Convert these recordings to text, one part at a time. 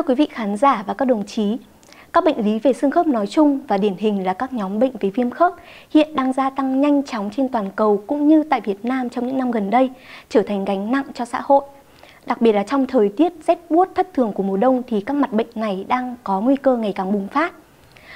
Thưa quý vị khán giả và các đồng chí, các bệnh lý về xương khớp nói chung và điển hình là các nhóm bệnh về viêm khớp hiện đang gia tăng nhanh chóng trên toàn cầu cũng như tại Việt Nam trong những năm gần đây, trở thành gánh nặng cho xã hội. Đặc biệt là trong thời tiết rét buốt thất thường của mùa đông thì các mặt bệnh này đang có nguy cơ ngày càng bùng phát.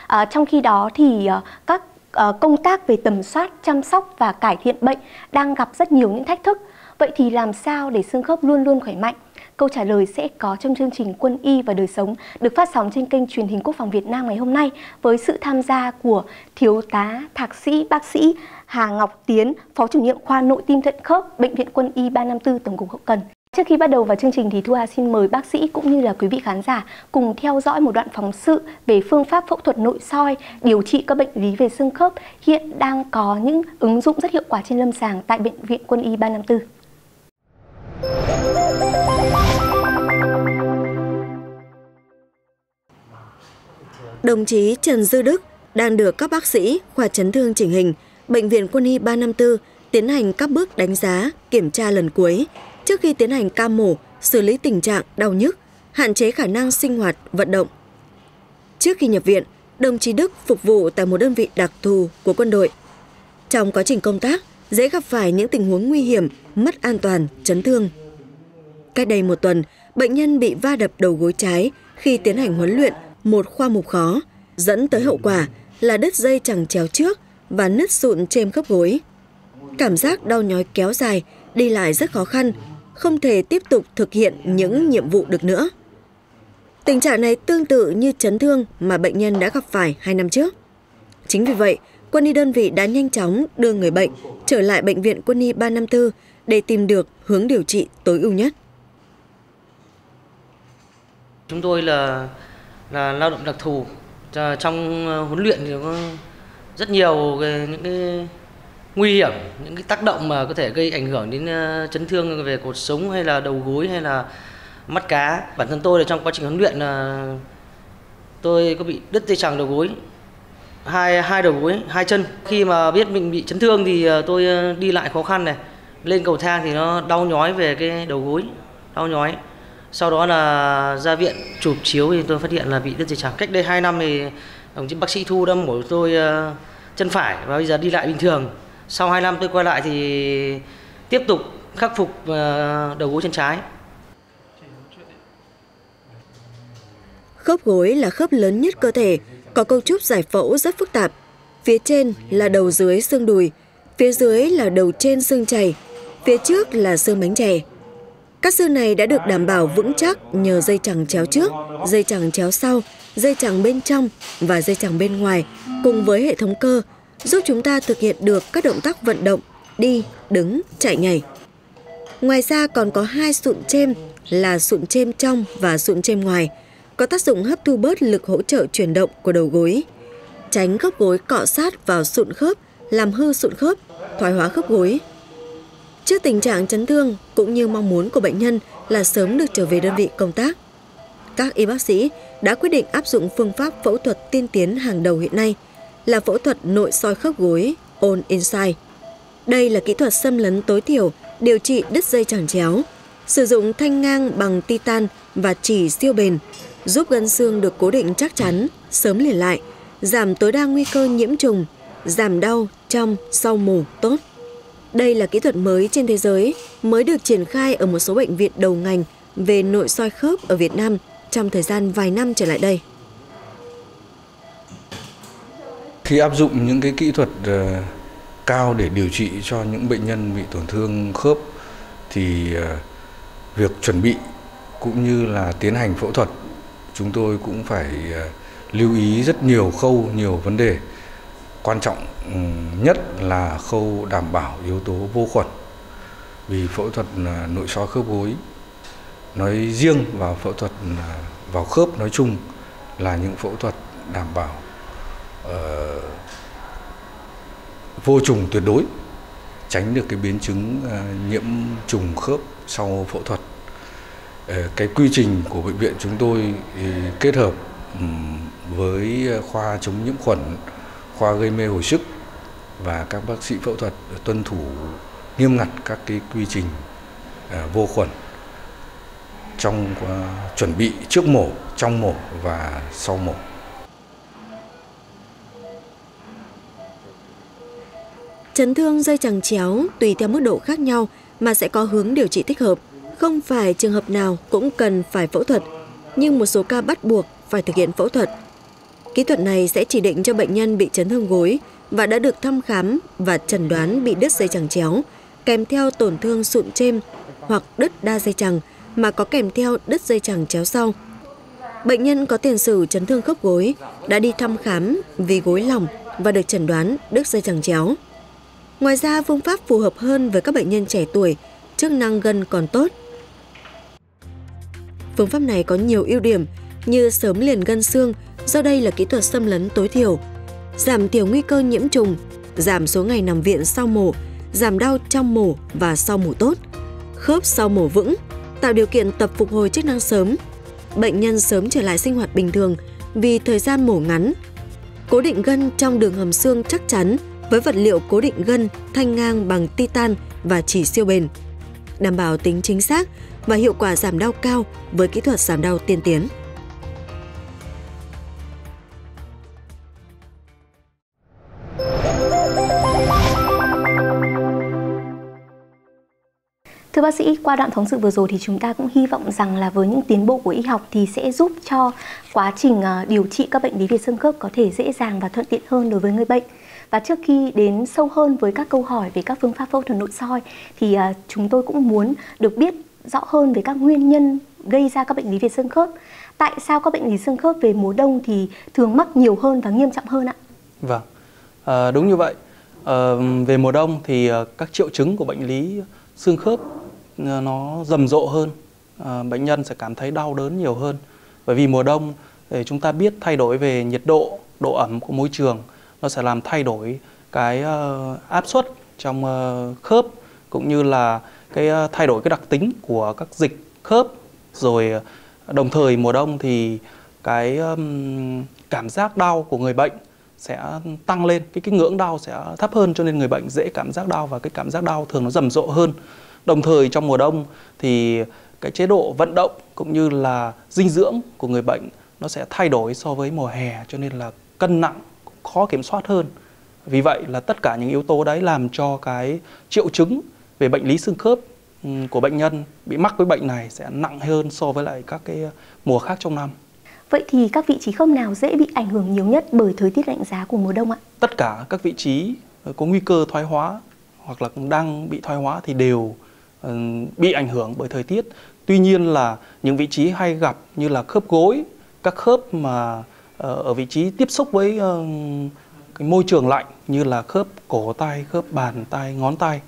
À, trong khi đó thì à, các à, công tác về tầm soát, chăm sóc và cải thiện bệnh đang gặp rất nhiều những thách thức. Vậy thì làm sao để xương khớp luôn luôn khỏe mạnh? Câu trả lời sẽ có trong chương trình Quân y và đời sống được phát sóng trên kênh truyền hình Quốc phòng Việt Nam ngày hôm nay với sự tham gia của thiếu tá, thạc sĩ, bác sĩ Hà Ngọc Tiến, phó chủ nhiệm khoa nội tim thận khớp, bệnh viện Quân y 354 Tổng cục Hậu cần. Trước khi bắt đầu vào chương trình thì Thu Hà xin mời bác sĩ cũng như là quý vị khán giả cùng theo dõi một đoạn phóng sự về phương pháp phẫu thuật nội soi điều trị các bệnh lý về xương khớp hiện đang có những ứng dụng rất hiệu quả trên lâm sàng tại bệnh viện Quân y 354. Đồng chí Trần Dư Đức đang được các bác sĩ khoa chấn thương chỉnh hình Bệnh viện Quân y 354 tiến hành các bước đánh giá, kiểm tra lần cuối trước khi tiến hành ca mổ, xử lý tình trạng đau nhức, hạn chế khả năng sinh hoạt, vận động. Trước khi nhập viện, đồng chí Đức phục vụ tại một đơn vị đặc thù của quân đội. Trong quá trình công tác, dễ gặp phải những tình huống nguy hiểm, mất an toàn, chấn thương. Cách đây một tuần, bệnh nhân bị va đập đầu gối trái khi tiến hành huấn luyện một khoa mục khó, dẫn tới hậu quả là đứt dây chẳng chéo trước và nứt sụn trên khớp gối. Cảm giác đau nhói kéo dài, đi lại rất khó khăn, không thể tiếp tục thực hiện những nhiệm vụ được nữa. Tình trạng này tương tự như chấn thương mà bệnh nhân đã gặp phải 2 năm trước. Chính vì vậy, quân y đơn vị đã nhanh chóng đưa người bệnh trở lại bệnh viện quân y 354 để tìm được hướng điều trị tối ưu nhất. Chúng tôi là là lao động đặc thù. Trong ờ, huấn luyện thì có rất nhiều những cái nguy hiểm, những cái tác động mà có thể gây ảnh hưởng đến ờ, chấn thương về cột sống hay là đầu gối hay là mắt cá. Bản thân tôi là trong quá trình huấn luyện là tôi có bị đứt dây chằng đầu gối, hai hai đầu gối, hai chân. Khi mà biết mình bị chấn thương thì tôi đi lại khó khăn này. Lên cầu thang thì nó đau nhói về cái đầu gối, đau nhói sau đó là ra viện chụp chiếu thì tôi phát hiện là bị đứt dây chằng. Cách đây 2 năm thì đồng chí bác sĩ thu đã mổ tôi ờ, chân phải và bây giờ đi lại bình thường. Sau 2 năm tôi quay lại thì tiếp tục khắc phục ờ, đầu gối chân trái. Khớp gối là khớp lớn nhất cơ thể, có cấu trúc giải phẫu rất phức tạp. Phía trên là đầu dưới xương đùi, phía dưới là đầu trên xương chày, phía trước là xương bánh chè các xương này đã được đảm bảo vững chắc nhờ dây chẳng chéo trước, dây chẳng chéo sau, dây chẳng bên trong và dây chẳng bên ngoài cùng với hệ thống cơ giúp chúng ta thực hiện được các động tác vận động, đi, đứng, chạy nhảy. Ngoài ra còn có hai sụn chêm là sụn chêm trong và sụn chêm ngoài, có tác dụng hấp thu bớt lực hỗ trợ chuyển động của đầu gối, tránh khớp gối cọ sát vào sụn khớp, làm hư sụn khớp, thoái hóa khớp gối. Trước tình trạng chấn thương cũng như mong muốn của bệnh nhân là sớm được trở về đơn vị công tác, các y bác sĩ đã quyết định áp dụng phương pháp phẫu thuật tiên tiến hàng đầu hiện nay là phẫu thuật nội soi khớp gối On Inside. Đây là kỹ thuật xâm lấn tối thiểu điều trị đứt dây chẳng chéo, sử dụng thanh ngang bằng titan và chỉ siêu bền, giúp gân xương được cố định chắc chắn, sớm liền lại, giảm tối đa nguy cơ nhiễm trùng, giảm đau trong sau mổ tốt. Đây là kỹ thuật mới trên thế giới, mới được triển khai ở một số bệnh viện đầu ngành về nội soi khớp ở Việt Nam trong thời gian vài năm trở lại đây. Khi áp dụng những cái kỹ thuật ờ, cao để điều trị cho những bệnh nhân bị tổn thương khớp thì ờ, việc chuẩn bị cũng như là tiến hành phẫu thuật chúng tôi cũng phải ờ, lưu ý rất nhiều khâu, nhiều vấn đề quan trọng ừ, nhất là khâu đảm bảo yếu tố vô khuẩn. Vì phẫu thuật à, nội soi khớp gối nói riêng và phẫu thuật à, vào khớp nói chung là những phẫu thuật đảm bảo uh, vô trùng tuyệt đối tránh được cái biến chứng uh, nhiễm trùng khớp sau phẫu thuật. Uh, cái quy trình của bệnh viện chúng tôi kết hợp um, với khoa chống nhiễm khuẩn khoa gây mê hồi sức và các bác sĩ phẫu thuật tuân thủ nghiêm ngặt các cái quy trình à, vô khuẩn trong chuẩn bị trước mổ, trong mổ và sau mổ. Chấn thương dây chằng chéo tùy theo mức độ khác nhau mà sẽ có hướng điều trị thích hợp. Không phải trường hợp nào cũng cần phải phẫu thuật, nhưng một số ca bắt buộc phải thực hiện phẫu thuật. Kỹ thuật này sẽ chỉ định cho bệnh nhân bị chấn thương gối và đã được thăm khám và chẩn đoán bị đứt dây chằng chéo, kèm theo tổn thương sụn chêm hoặc đứt đa dây chằng mà có kèm theo đứt dây chằng chéo sau. Bệnh nhân có tiền sử chấn thương khớp gối, đã đi thăm khám vì gối lỏng và được chẩn đoán đứt dây chằng chéo. Ngoài ra, phương pháp phù hợp hơn với các bệnh nhân trẻ tuổi, chức năng gân còn tốt. Phương pháp này có nhiều ưu điểm như sớm liền gân xương do đây là kỹ thuật xâm lấn tối thiểu, giảm thiểu nguy cơ nhiễm trùng, giảm số ngày nằm viện sau mổ, giảm đau trong mổ và sau mổ tốt, khớp sau mổ vững, tạo điều kiện tập phục hồi chức năng sớm, bệnh nhân sớm trở lại sinh hoạt bình thường vì thời gian mổ ngắn, cố định gân trong đường hầm xương chắc chắn với vật liệu cố định gân thanh ngang bằng titan và chỉ siêu bền, đảm bảo tính chính xác và hiệu quả giảm đau cao với kỹ thuật giảm đau tiên tiến. Bác sĩ, qua đoạn phóng sự vừa rồi thì chúng ta cũng hy vọng rằng là với những tiến bộ của y học thì sẽ giúp cho quá trình ờ, điều trị các bệnh lý về xương khớp có thể dễ dàng và thuận tiện hơn đối với người bệnh. Và trước khi đến sâu hơn với các câu hỏi về các phương pháp phẫu thuật nội soi thì ờ, chúng tôi cũng muốn được biết rõ hơn về các nguyên nhân gây ra các bệnh lý về xương khớp. Tại sao các bệnh lý xương khớp về mùa đông thì thường mắc nhiều hơn và nghiêm trọng hơn ạ? Vâng, à, đúng như vậy. À, về mùa đông thì các triệu chứng của bệnh lý xương khớp Ờ, nó rầm rộ hơn. À, bệnh nhân sẽ cảm thấy đau đớn nhiều hơn. Bởi vì mùa đông để chúng ta biết thay đổi về nhiệt độ, độ ẩm của môi trường nó sẽ làm thay đổi cái uh, áp suất trong uh, khớp cũng như là cái uh, thay đổi cái đặc tính của các dịch khớp rồi đồng thời mùa đông thì cái um, cảm giác đau của người bệnh sẽ tăng lên cái cái ngưỡng đau sẽ thấp hơn cho nên người bệnh dễ cảm giác đau và cái cảm giác đau thường nó rầm rộ hơn đồng thời trong mùa đông thì cái chế độ vận động cũng như là dinh dưỡng của người bệnh nó sẽ thay đổi so với mùa hè cho nên là cân nặng khó kiểm soát hơn. Vì vậy là tất cả những yếu tố đấy làm cho cái triệu chứng về bệnh lý xương khớp của bệnh nhân bị mắc với bệnh này sẽ nặng hơn so với lại các cái mùa khác trong năm. Vậy thì các vị trí khớp nào dễ bị ảnh hưởng nhiều nhất bởi thời tiết lạnh giá của mùa đông ạ? Tất cả các vị trí có nguy cơ thoái hóa hoặc là đang bị thoái hóa thì đều ờ, bị ảnh hưởng bởi thời tiết. Tuy nhiên là những vị trí hay gặp như là khớp gối, các khớp mà Ờ, ở vị trí tiếp xúc với cái môi trường lạnh như là khớp cổ tay, khớp bàn tay, ngón tay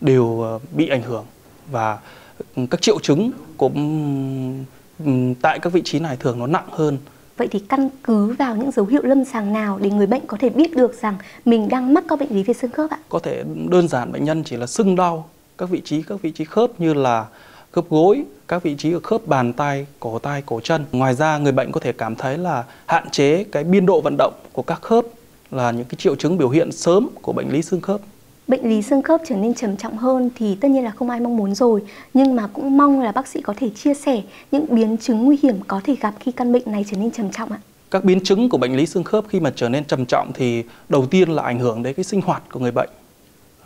đều ờ, bị ảnh hưởng và các triệu chứng cũng tại các vị trí này thường nó nặng hơn. Vậy thì căn cứ vào những dấu hiệu lâm sàng nào để người bệnh có thể biết được rằng mình đang mắc các bệnh lý về xương khớp ạ? Có thể đơn giản bệnh nhân chỉ là sưng đau các vị trí các vị trí khớp như là khớp gối, các vị trí ở khớp bàn tay, cổ tay, cổ chân. Ngoài ra người bệnh có thể cảm thấy là hạn chế cái biên độ vận động của các khớp là những cái triệu chứng biểu hiện sớm của bệnh lý xương khớp. Bệnh lý xương khớp trở nên trầm trọng hơn thì tất nhiên là không ai mong muốn rồi, nhưng mà cũng mong là bác sĩ có thể chia sẻ những biến chứng nguy hiểm có thể gặp khi căn bệnh này trở nên trầm trọng ạ. Các biến chứng của bệnh lý xương khớp khi mà trở nên trầm trọng thì đầu tiên là ảnh hưởng đến cái sinh hoạt của người bệnh.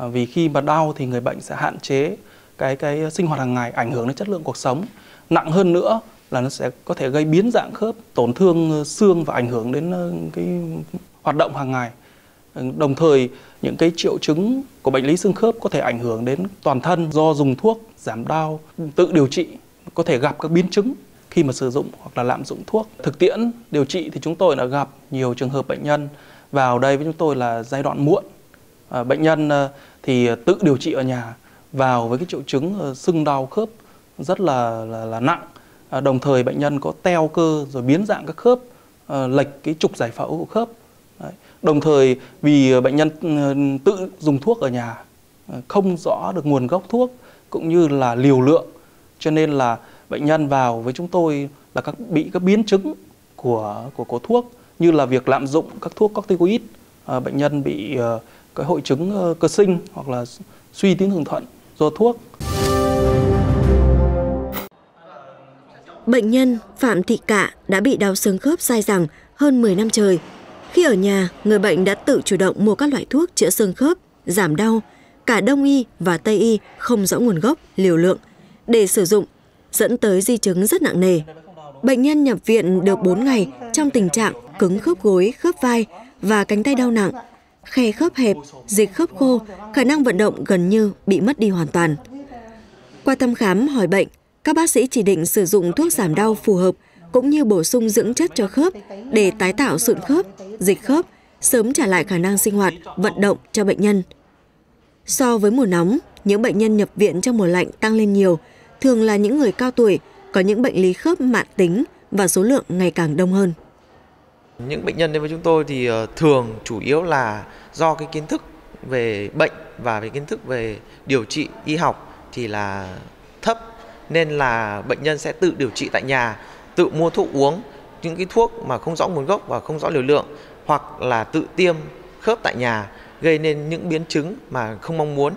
À, vì khi mà đau thì người bệnh sẽ hạn chế cái cái sinh hoạt hàng ngày ảnh hưởng đến chất lượng cuộc sống. Nặng hơn nữa là nó sẽ có thể gây biến dạng khớp tổn thương ờ, xương và ảnh hưởng đến ờ, cái hoạt động hàng ngày. Đồng thời những cái triệu chứng của bệnh lý xương khớp có thể ảnh hưởng đến toàn thân do dùng thuốc giảm đau tự điều trị có thể gặp các biến chứng khi mà sử dụng hoặc là lạm dụng thuốc. Thực tiễn điều trị thì chúng tôi đã gặp nhiều trường hợp bệnh nhân. Vào đây với chúng tôi là giai đoạn muộn. À, bệnh nhân thì ờ, tự điều trị ở nhà vào với cái triệu chứng ờ, sưng đau khớp rất là là, là nặng. À, đồng thời bệnh nhân có teo cơ rồi biến dạng các khớp à, lệch cái trục giải phẫu của khớp. Đấy. đồng thời vì bệnh nhân tự dùng thuốc ở nhà không rõ được nguồn gốc thuốc cũng như là liều lượng cho nên là bệnh nhân vào với chúng tôi là các bị các biến chứng của của của thuốc như là việc lạm dụng các thuốc corticoid. À, bệnh nhân bị uh, cái hội chứng ờ, cơ sinh hoặc là suy tuyến thượng thuận do thuốc. Bệnh nhân Phạm Thị Cạ đã bị đau xương khớp dai dẳng hơn 10 năm trời. Khi ở nhà, người bệnh đã tự chủ động mua các loại thuốc chữa xương khớp, giảm đau, cả đông y và tây y không rõ nguồn gốc, liều lượng để sử dụng, dẫn tới di chứng rất nặng nề. Bệnh nhân nhập viện được 4 ngày trong tình trạng cứng khớp gối, khớp vai và cánh tay đau nặng, khe khớp hẹp, dịch khớp khô, khả năng vận động gần như bị mất đi hoàn toàn. Qua thăm khám hỏi bệnh, các bác sĩ chỉ định sử dụng thuốc giảm đau phù hợp cũng như bổ sung dưỡng chất cho khớp để tái tạo sụn khớp, dịch khớp, sớm trả lại khả năng sinh hoạt, vận động cho bệnh nhân. So với mùa nóng, những bệnh nhân nhập viện trong mùa lạnh tăng lên nhiều, thường là những người cao tuổi, có những bệnh lý khớp mạn tính và số lượng ngày càng đông hơn. Những bệnh nhân đến với chúng tôi thì ờ, thường chủ yếu là do cái kiến thức về bệnh và về kiến thức về điều trị y học thì là thấp nên là bệnh nhân sẽ tự điều trị tại nhà, tự mua thuốc uống những cái thuốc mà không rõ nguồn gốc và không rõ liều lượng hoặc là tự tiêm khớp tại nhà gây nên những biến chứng mà không mong muốn.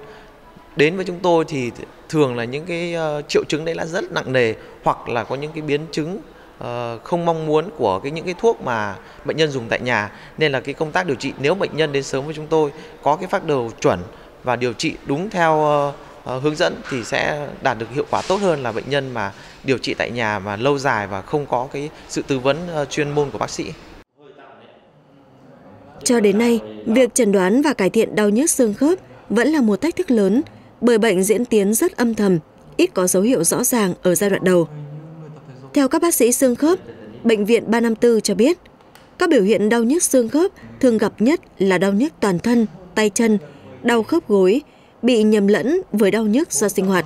Đến với chúng tôi thì thường là những cái ờ, triệu chứng đấy là rất nặng nề hoặc là có những cái biến chứng Ờ, không mong muốn của cái những cái thuốc mà bệnh nhân dùng tại nhà nên là cái công tác điều trị nếu bệnh nhân đến sớm với chúng tôi có cái phác đồ chuẩn và điều trị đúng theo ờ, ờ, hướng dẫn thì sẽ đạt được hiệu quả tốt hơn là bệnh nhân mà điều trị tại nhà mà lâu dài và không có cái sự tư vấn chuyên môn của bác sĩ. Cho đến nay, việc chẩn đoán và cải thiện đau nhức xương khớp vẫn là một thách thức lớn bởi bệnh diễn tiến rất âm thầm, ít có dấu hiệu rõ ràng ở giai đoạn đầu. Theo các bác sĩ xương khớp, Bệnh viện 354 cho biết, các biểu hiện đau nhức xương khớp thường gặp nhất là đau nhức toàn thân, tay chân, đau khớp gối, bị nhầm lẫn với đau nhức do sinh hoạt.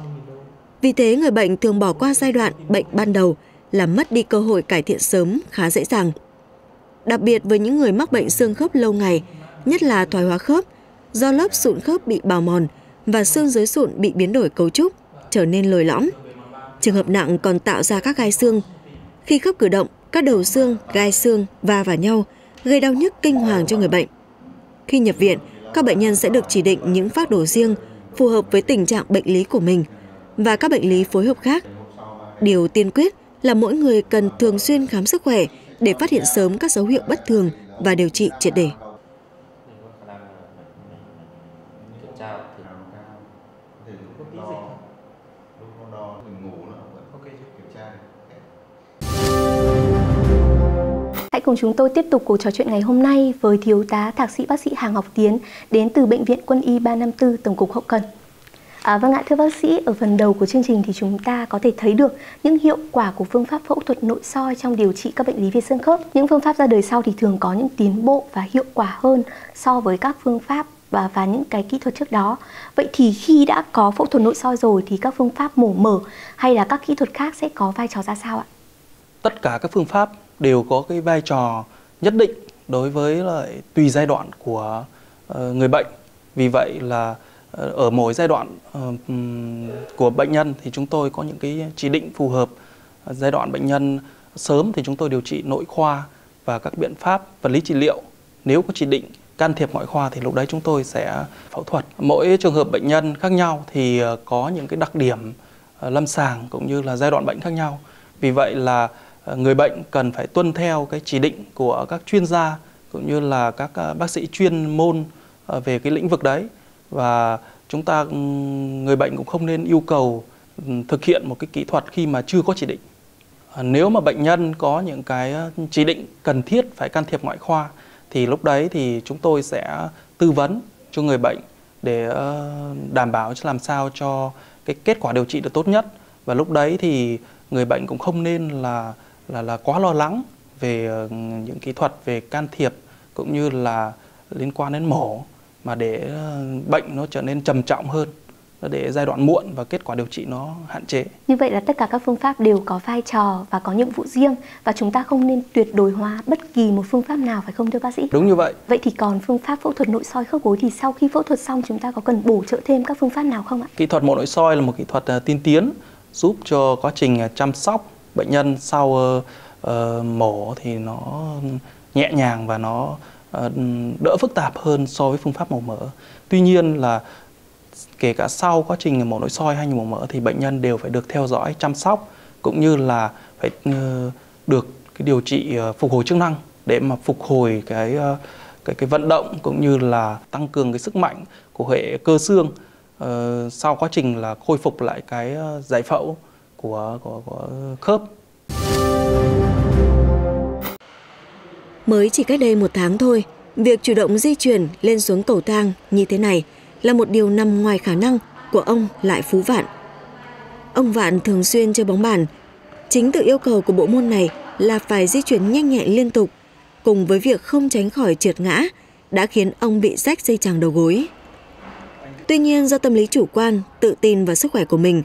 Vì thế, người bệnh thường bỏ qua giai đoạn bệnh ban đầu làm mất đi cơ hội cải thiện sớm khá dễ dàng. Đặc biệt với những người mắc bệnh xương khớp lâu ngày, nhất là thoái hóa khớp, do lớp sụn khớp bị bào mòn và xương dưới sụn bị biến đổi cấu trúc, trở nên lồi lõm. Trường hợp nặng còn tạo ra các gai xương. Khi khớp cử động, các đầu xương, gai xương va vào nhau, gây đau nhức kinh hoàng cho người bệnh. Khi nhập viện, các bệnh nhân sẽ được chỉ định những phác đồ riêng phù hợp với tình trạng bệnh lý của mình và các bệnh lý phối hợp khác. Điều tiên quyết là mỗi người cần thường xuyên khám sức khỏe để phát hiện sớm các dấu hiệu bất thường và điều trị triệt để. Hãy cùng chúng tôi tiếp tục cuộc trò chuyện ngày hôm nay với Thiếu tá Thạc sĩ bác sĩ Hàng Ngọc Tiến đến từ Bệnh viện Quân y 354 Tổng cục Hậu cần. À, vâng ạ, thưa bác sĩ, ở phần đầu của chương trình thì chúng ta có thể thấy được những hiệu quả của phương pháp phẫu thuật nội soi trong điều trị các bệnh lý về xương khớp. Những phương pháp ra đời sau thì thường có những tiến bộ và hiệu quả hơn so với các phương pháp và và những cái kỹ thuật trước đó. Vậy thì khi đã có phẫu thuật nội soi rồi thì các phương pháp mổ mở hay là các kỹ thuật khác sẽ có vai trò ra sao ạ? Tất cả các phương pháp đều có cái vai trò nhất định đối với lại tùy giai đoạn của ờ, người bệnh. Vì vậy là ờ, ở mỗi giai đoạn ờ, của bệnh nhân thì chúng tôi có những cái chỉ định phù hợp. Giai đoạn bệnh nhân sớm thì chúng tôi điều trị nội khoa và các biện pháp vật lý trị liệu. Nếu có chỉ định can thiệp ngoại khoa thì lúc đấy chúng tôi sẽ phẫu thuật. Mỗi trường hợp bệnh nhân khác nhau thì có những cái đặc điểm lâm sàng cũng như là giai đoạn bệnh khác nhau. Vì vậy là người bệnh cần phải tuân theo cái chỉ định của các chuyên gia cũng như là các à, bác sĩ chuyên môn à, về cái lĩnh vực đấy và chúng ta ừ, người bệnh cũng không nên yêu cầu ừ, thực hiện một cái kỹ thuật khi mà chưa có chỉ định. À, nếu mà bệnh nhân có những cái chỉ định cần thiết phải can thiệp ngoại khoa thì lúc đấy thì chúng tôi sẽ tư vấn cho người bệnh để ờ, đảm bảo làm sao cho cái kết quả điều trị được tốt nhất và lúc đấy thì người bệnh cũng không nên là là là quá lo lắng về ờ, những kỹ thuật về can thiệp cũng như là liên quan đến mổ mà để ờ, bệnh nó trở nên trầm trọng hơn để giai đoạn muộn và kết quả điều trị nó hạn chế. Như vậy là tất cả các phương pháp đều có vai trò và có nhiệm vụ riêng và chúng ta không nên tuyệt đối hóa bất kỳ một phương pháp nào phải không thưa bác sĩ? Đúng như vậy. Vậy thì còn phương pháp phẫu thuật nội soi khớp gối thì sau khi phẫu thuật xong chúng ta có cần bổ trợ thêm các phương pháp nào không ạ? Kỹ thuật mổ nội soi là một kỹ thuật uh, tiên tiến giúp cho quá trình chăm sóc bệnh nhân sau uh, mổ thì nó nhẹ nhàng và nó uh, đỡ phức tạp hơn so với phương pháp mổ mở. Tuy nhiên là kể cả sau quá trình mổ nội soi hay mổ mở thì bệnh nhân đều phải được theo dõi chăm sóc cũng như là phải được cái điều trị phục hồi chức năng để mà phục hồi cái cái cái vận động cũng như là tăng cường cái sức mạnh của hệ cơ xương uh, sau quá trình là khôi phục lại cái giải phẫu của của, của khớp. Mới chỉ cách đây một tháng thôi, việc chủ động di chuyển lên xuống cầu thang như thế này là một điều nằm ngoài khả năng của ông Lại Phú Vạn. Ông Vạn thường xuyên chơi bóng bàn. Chính tự yêu cầu của bộ môn này là phải di chuyển nhanh nhẹn liên tục, cùng với việc không tránh khỏi trượt ngã, đã khiến ông bị rách dây chằng đầu gối. Tuy nhiên do tâm lý chủ quan, tự tin vào sức khỏe của mình,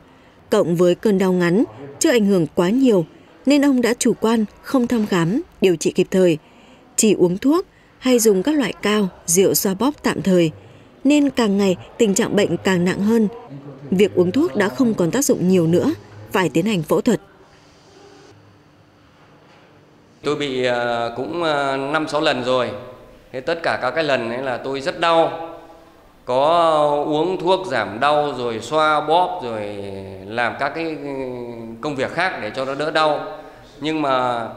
cộng với cơn đau ngắn, chưa ảnh hưởng quá nhiều, nên ông đã chủ quan không thăm khám, điều trị kịp thời, chỉ uống thuốc hay dùng các loại cao, rượu xoa bóp tạm thời, nên càng ngày tình trạng bệnh càng nặng hơn. Việc uống thuốc đã không còn tác dụng nhiều nữa, phải tiến hành phẫu thuật. Tôi bị à, cũng à, 5-6 lần rồi. Thế tất cả các cái lần ấy là tôi rất đau. Có uống thuốc giảm đau rồi xoa bóp rồi làm các cái công việc khác để cho nó đỡ đau. Nhưng mà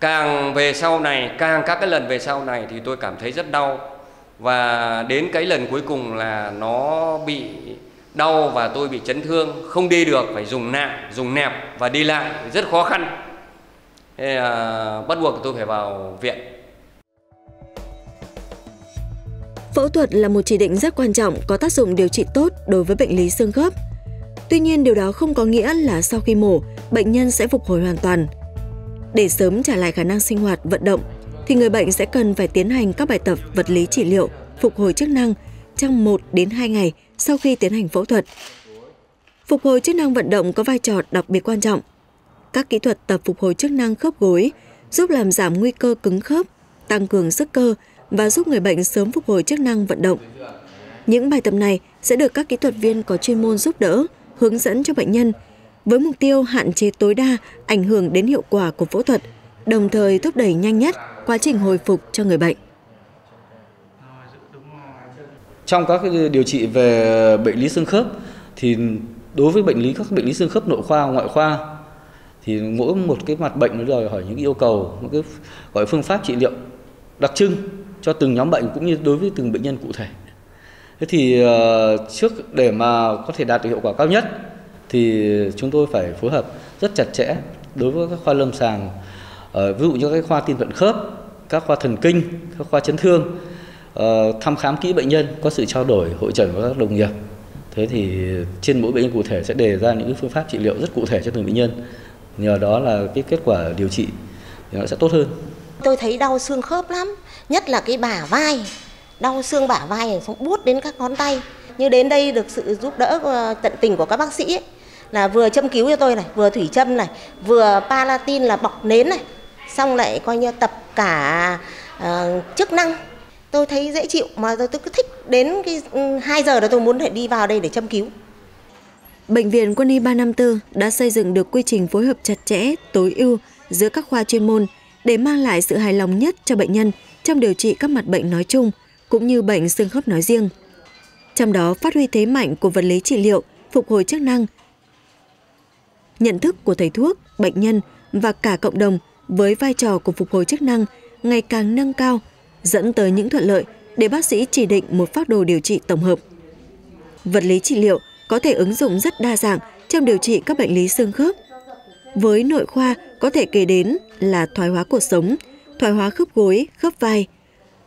càng về sau này, càng các cái lần về sau này thì tôi cảm thấy rất đau. Và đến cái lần cuối cùng là nó bị đau và tôi bị chấn thương, không đi được, phải dùng nạng dùng nẹp và đi lại, rất khó khăn. Thế là bắt buộc tôi phải vào viện. Phẫu thuật là một chỉ định rất quan trọng có tác dụng điều trị tốt đối với bệnh lý xương khớp. Tuy nhiên điều đó không có nghĩa là sau khi mổ, bệnh nhân sẽ phục hồi hoàn toàn. Để sớm trả lại khả năng sinh hoạt, vận động, thì người bệnh sẽ cần phải tiến hành các bài tập vật lý trị liệu, phục hồi chức năng trong 1 đến 2 ngày sau khi tiến hành phẫu thuật. Phục hồi chức năng vận động có vai trò đặc biệt quan trọng. Các kỹ thuật tập phục hồi chức năng khớp gối giúp làm giảm nguy cơ cứng khớp, tăng cường sức cơ và giúp người bệnh sớm phục hồi chức năng vận động. Những bài tập này sẽ được các kỹ thuật viên có chuyên môn giúp đỡ, hướng dẫn cho bệnh nhân với mục tiêu hạn chế tối đa ảnh hưởng đến hiệu quả của phẫu thuật, đồng thời thúc đẩy nhanh nhất quá trình hồi phục cho người bệnh. Trong các điều trị về bệnh lý xương khớp thì đối với bệnh lý các bệnh lý xương khớp nội khoa, ngoại khoa thì mỗi một cái mặt bệnh nó đòi hỏi những yêu cầu, những cái gọi phương pháp trị liệu đặc trưng cho từng nhóm bệnh cũng như đối với từng bệnh nhân cụ thể. Thế thì ờ, trước để mà có thể đạt được hiệu quả cao nhất thì chúng tôi phải phối hợp rất chặt chẽ đối với các khoa lâm sàng ờ, ví dụ như các khoa tim thận khớp, các khoa thần kinh, các khoa chấn thương ờ, thăm khám kỹ bệnh nhân, có sự trao đổi, hội trần với các đồng nghiệp. Thế thì trên mỗi bệnh nhân cụ thể sẽ đề ra những phương pháp trị liệu rất cụ thể cho từng bệnh nhân. Nhờ đó là cái kết quả điều trị thì nó sẽ tốt hơn. Tôi thấy đau xương khớp lắm nhất là cái bả vai đau xương bả vai xong buốt đến các ngón tay. Như đến đây được sự giúp đỡ ờ, tận tình của các bác sĩ ấy, là vừa châm cứu cho tôi này vừa thủy châm này vừa palatin là bọc nến này xong lại coi như tập cả uh, chức năng. Tôi thấy dễ chịu mà tôi, tôi cứ thích đến cái ừ, hai giờ đó tôi muốn để đi vào đây để châm cứu. Bệnh viện Quân y 354 đã xây dựng được quy trình phối hợp chặt chẽ, tối ưu giữa các khoa chuyên môn để mang lại sự hài lòng nhất cho bệnh nhân trong điều trị các mặt bệnh nói chung cũng như bệnh xương khớp nói riêng. Trong đó phát huy thế mạnh của vật lý trị liệu, phục hồi chức năng, nhận thức của thầy thuốc, bệnh nhân và cả cộng đồng với vai trò của phục hồi chức năng ngày càng nâng cao, dẫn tới những thuận lợi để bác sĩ chỉ định một phác đồ điều trị tổng hợp. Vật lý trị liệu có thể ứng dụng rất đa dạng trong điều trị các bệnh lý xương khớp. Với nội khoa có thể kể đến là thoái hóa cuộc sống, thoái hóa khớp gối, khớp vai.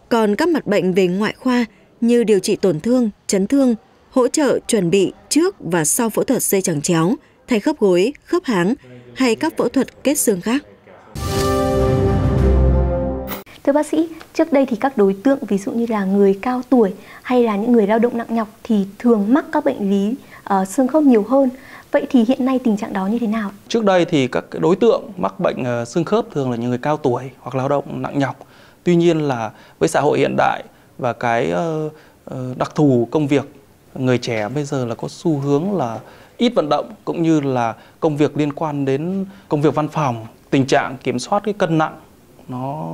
Còn các mặt bệnh về ngoại khoa như điều trị tổn thương, chấn thương, hỗ trợ chuẩn bị trước và sau phẫu thuật dây chẳng chéo, thay khớp gối, khớp háng hay các phẫu thuật kết xương khác. Thưa bác sĩ, trước đây thì các đối tượng ví dụ như là người cao tuổi hay là những người lao động nặng nhọc thì thường mắc các bệnh lý uh, xương khớp nhiều hơn. Vậy thì hiện nay tình trạng đó như thế nào? Trước đây thì các đối tượng mắc bệnh ờ, xương khớp thường là những người cao tuổi hoặc lao động nặng nhọc. Tuy nhiên là với xã hội hiện đại và cái ờ, ờ, đặc thù công việc người trẻ bây giờ là có xu hướng là ít vận động cũng như là công việc liên quan đến công việc văn phòng, tình trạng kiểm soát cái cân nặng nó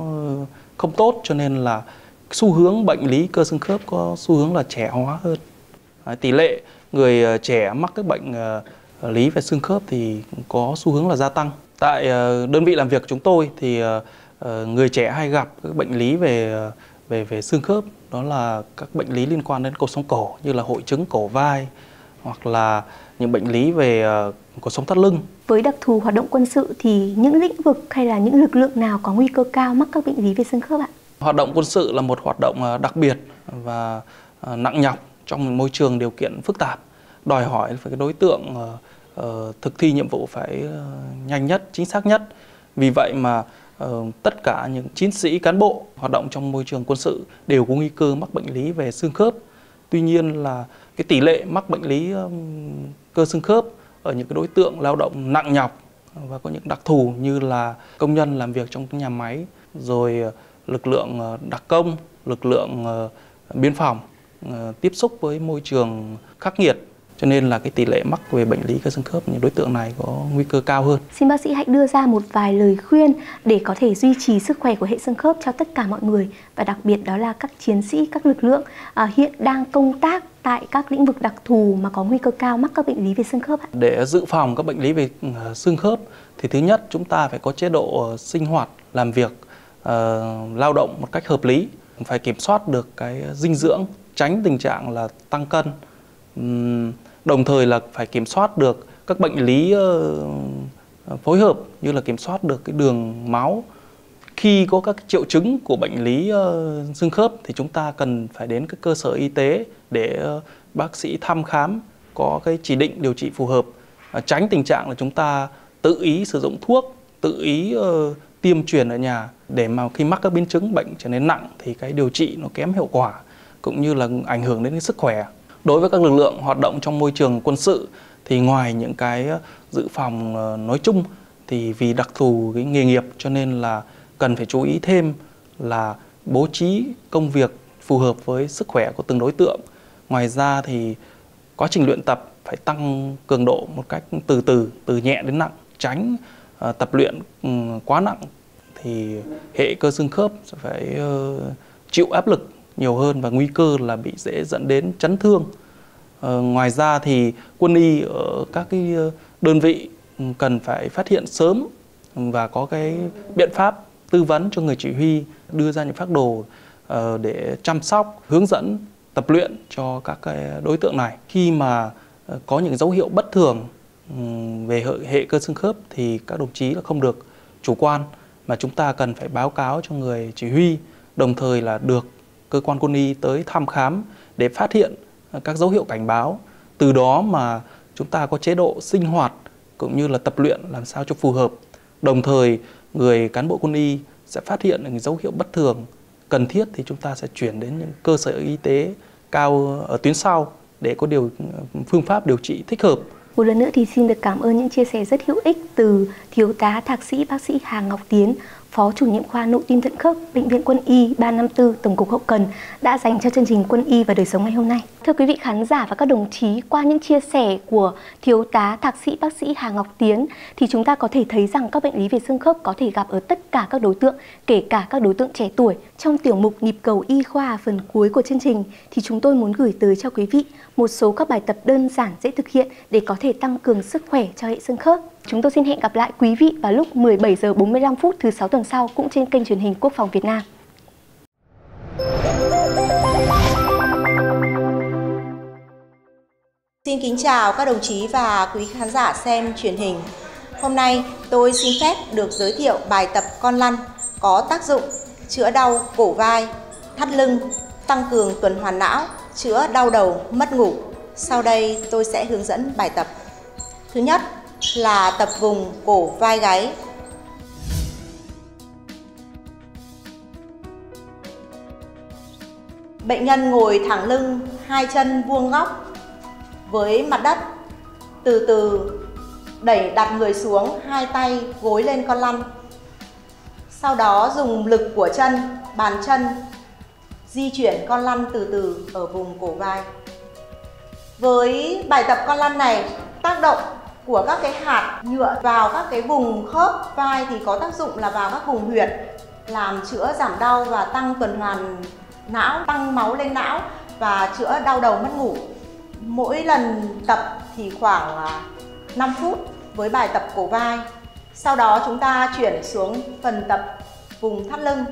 không tốt cho nên là xu hướng bệnh lý cơ xương khớp có xu hướng là trẻ hóa hơn. Tỷ lệ người trẻ mắc các bệnh lý về xương khớp thì có xu hướng là gia tăng. Tại đơn vị làm việc chúng tôi thì người trẻ hay gặp các bệnh lý về về về xương khớp đó là các bệnh lý liên quan đến cột sống cổ như là hội chứng cổ vai hoặc là những bệnh lý về cột sống thắt lưng. Với đặc thù hoạt động quân sự thì những lĩnh vực hay là những lực lượng nào có nguy cơ cao mắc các bệnh lý về xương khớp ạ? Hoạt động quân sự là một hoạt động đặc biệt và nặng nhọc trong môi trường điều kiện phức tạp, đòi hỏi phải cái đối tượng Ờ, thực thi nhiệm vụ phải ờ, nhanh nhất, chính xác nhất. Vì vậy mà ờ, tất cả những chiến sĩ cán bộ hoạt động trong môi trường quân sự đều có nguy cơ mắc bệnh lý về xương khớp. Tuy nhiên là cái tỷ lệ mắc bệnh lý cơ xương khớp ở những cái đối tượng lao động nặng nhọc và có những đặc thù như là công nhân làm việc trong nhà máy rồi lực lượng đặc công, lực lượng biên phòng tiếp xúc với môi trường khắc nghiệt cho nên là cái tỷ lệ mắc về bệnh lý cơ xương khớp những đối tượng này có nguy cơ cao hơn. Xin bác sĩ hãy đưa ra một vài lời khuyên để có thể duy trì sức khỏe của hệ xương khớp cho tất cả mọi người và đặc biệt đó là các chiến sĩ, các lực lượng à, hiện đang công tác tại các lĩnh vực đặc thù mà có nguy cơ cao mắc các bệnh lý về xương khớp ạ? Để dự phòng các bệnh lý về ờ, xương khớp thì thứ nhất chúng ta phải có chế độ ờ, sinh hoạt, làm việc, uh, lao động một cách hợp lý, phải kiểm soát được cái dinh dưỡng, tránh tình trạng là tăng cân. Um, đồng thời là phải kiểm soát được các bệnh lý ờ, phối hợp như là kiểm soát được cái đường máu. Khi có các triệu chứng của bệnh lý ờ, xương khớp thì chúng ta cần phải đến các cơ sở y tế để ờ, bác sĩ thăm khám có cái chỉ định điều trị phù hợp tránh tình trạng là chúng ta tự ý sử dụng thuốc tự ý uh, tiêm truyền ở nhà để mà khi mắc các biến chứng bệnh trở nên nặng thì cái điều trị nó kém hiệu quả cũng như là ảnh hưởng đến cái sức khỏe đối với các lực lượng hoạt động trong môi trường quân sự thì ngoài những cái dự phòng ờ, nói chung thì vì đặc thù cái nghề nghiệp cho nên là cần phải chú ý thêm là bố trí công việc phù hợp với sức khỏe của từng đối tượng. Ngoài ra thì quá trình luyện tập phải tăng cường độ một cách từ từ, từ nhẹ đến nặng, tránh uh, tập luyện um, quá nặng thì hệ cơ xương khớp sẽ phải uh, chịu áp lực nhiều hơn và nguy cơ là bị dễ dẫn đến chấn thương. Ờ, ngoài ra thì quân y ở các cái ờ, đơn vị ừ, cần phải phát hiện sớm và có cái biện pháp tư vấn cho người chỉ huy đưa ra những phác đồ uh, để chăm sóc hướng dẫn tập luyện cho các cái đối tượng này khi mà ờ, có những dấu hiệu bất thường um, về hệ, hệ cơ xương khớp thì các đồng chí là không được chủ quan mà chúng ta cần phải báo cáo cho người chỉ huy đồng thời là được cơ quan quân y tới thăm khám để phát hiện ờ, các dấu hiệu cảnh báo từ đó mà chúng ta có chế độ sinh hoạt cũng như là tập luyện làm sao cho phù hợp đồng thời người cán bộ quân y sẽ phát hiện những dấu hiệu bất thường cần thiết thì chúng ta sẽ chuyển đến những cơ sở y tế cao ở tuyến sau để có điều ờ, phương pháp điều trị thích hợp. Một lần nữa thì xin được cảm ơn những chia sẻ rất hữu ích từ thiếu tá thạc sĩ bác sĩ Hà Ngọc Tiến, Phó chủ nhiệm khoa nội tim thận khớp Bệnh viện Quân y 354 Tổng cục Hậu cần đã dành cho chương trình Quân y và đời sống ngày hôm nay. Thưa quý vị khán giả và các đồng chí, qua những chia sẻ của thiếu tá thạc sĩ bác sĩ Hà Ngọc Tiến thì chúng ta có thể thấy rằng các bệnh lý về xương khớp có thể gặp ở tất cả các đối tượng, kể cả các đối tượng trẻ tuổi. Trong tiểu mục nhịp cầu y khoa phần cuối của chương trình thì chúng tôi muốn gửi tới cho quý vị một số các bài tập đơn giản dễ thực hiện để có thể tăng cường sức khỏe cho hệ xương khớp. Chúng tôi xin hẹn gặp lại quý vị vào lúc 17 giờ 45 phút thứ 6 tuần sau cũng trên kênh truyền hình Quốc phòng Việt Nam. Xin kính chào các đồng chí và quý khán giả xem truyền hình. Hôm nay tôi xin phép được giới thiệu bài tập con lăn có tác dụng chữa đau cổ vai, thắt lưng, tăng cường tuần hoàn não, chữa đau đầu, mất ngủ. Sau đây tôi sẽ hướng dẫn bài tập. Thứ nhất là tập vùng cổ vai gáy. Bệnh nhân ngồi thẳng lưng, hai chân vuông góc với mặt đất. Từ từ đẩy đặt người xuống, hai tay gối lên con lăn. Sau đó dùng lực của chân, bàn chân di chuyển con lăn từ từ ở vùng cổ vai. Với bài tập con lăn này, tác động của các cái hạt nhựa vào các cái vùng khớp vai thì có tác dụng là vào các vùng huyệt làm chữa giảm đau và tăng tuần hoàn não, tăng máu lên não và chữa đau đầu mất ngủ. Mỗi lần tập thì khoảng à, 5 phút với bài tập cổ vai. Sau đó chúng ta chuyển xuống phần tập vùng thắt lưng.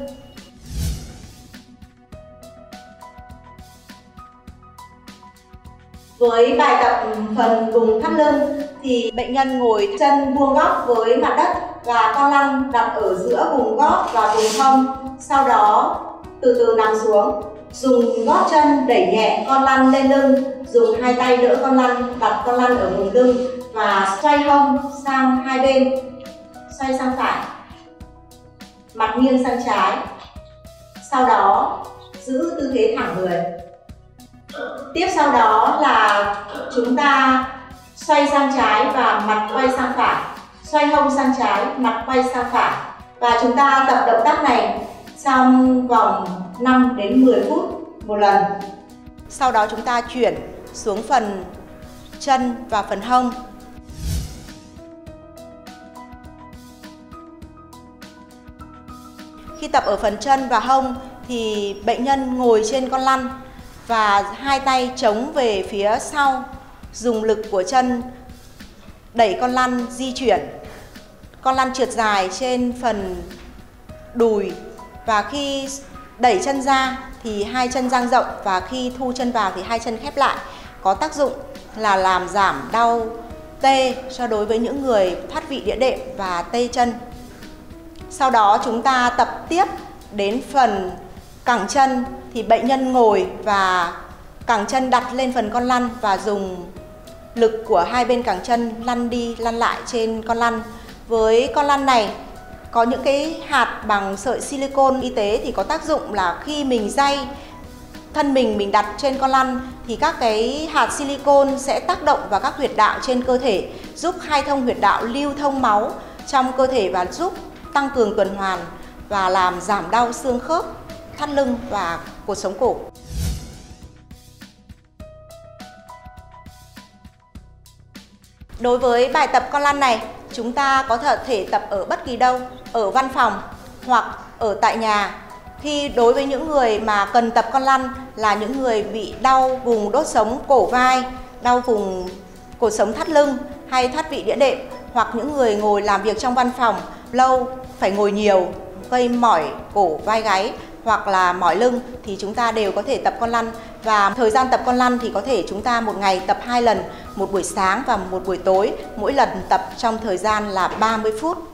Với bài tập phần vùng thắt lưng thì bệnh nhân ngồi chân vuông góc với mặt đất và con lăn đặt ở giữa vùng gót và vùng hông. Sau đó từ từ nằm xuống, dùng gót chân đẩy nhẹ con lăn lên lưng, dùng hai tay đỡ con lăn, đặt con lăn ở vùng lưng và xoay hông sang hai bên, xoay sang phải, mặt nghiêng sang trái. Sau đó giữ tư thế thẳng người. Tiếp sau đó là chúng ta xoay sang trái và mặt quay sang phải, xoay hông sang trái, mặt quay sang phải. Và chúng ta tập động tác này trong vòng 5 đến 10 phút một lần. Sau đó chúng ta chuyển xuống phần chân và phần hông. Khi tập ở phần chân và hông thì bệnh nhân ngồi trên con lăn và hai tay chống về phía sau, dùng lực của chân đẩy con lăn di chuyển. Con lăn trượt dài trên phần đùi và khi đẩy chân ra thì hai chân dang rộng và khi thu chân vào thì hai chân khép lại có tác dụng là làm giảm đau tê cho đối với những người thoát vị đĩa đệm và tê chân. Sau đó chúng ta tập tiếp đến phần cẳng chân thì bệnh nhân ngồi và cẳng chân đặt lên phần con lăn và dùng lực của hai bên cẳng chân lăn đi lăn lại trên con lăn. Với con lăn này có những cái hạt bằng sợi silicon y tế thì có tác dụng là khi mình day thân mình mình đặt trên con lăn thì các cái hạt silicon sẽ tác động vào các huyệt đạo trên cơ thể giúp khai thông huyệt đạo lưu thông máu trong cơ thể và giúp tăng cường tuần hoàn và làm giảm đau xương khớp, thắt lưng và cuộc sống cổ. Đối với bài tập con lăn này, chúng ta có thể tập ở bất kỳ đâu, ở văn phòng hoặc ở tại nhà. Khi đối với những người mà cần tập con lăn là những người bị đau vùng đốt sống cổ vai, đau vùng cột sống thắt lưng hay thắt vị đĩa đệm hoặc những người ngồi làm việc trong văn phòng lâu phải ngồi nhiều gây mỏi cổ vai gáy hoặc là mỏi lưng thì chúng ta đều có thể tập con lăn và thời gian tập con lăn thì có thể chúng ta một ngày tập hai lần, một buổi sáng và một buổi tối, mỗi lần tập trong thời gian là 30 phút.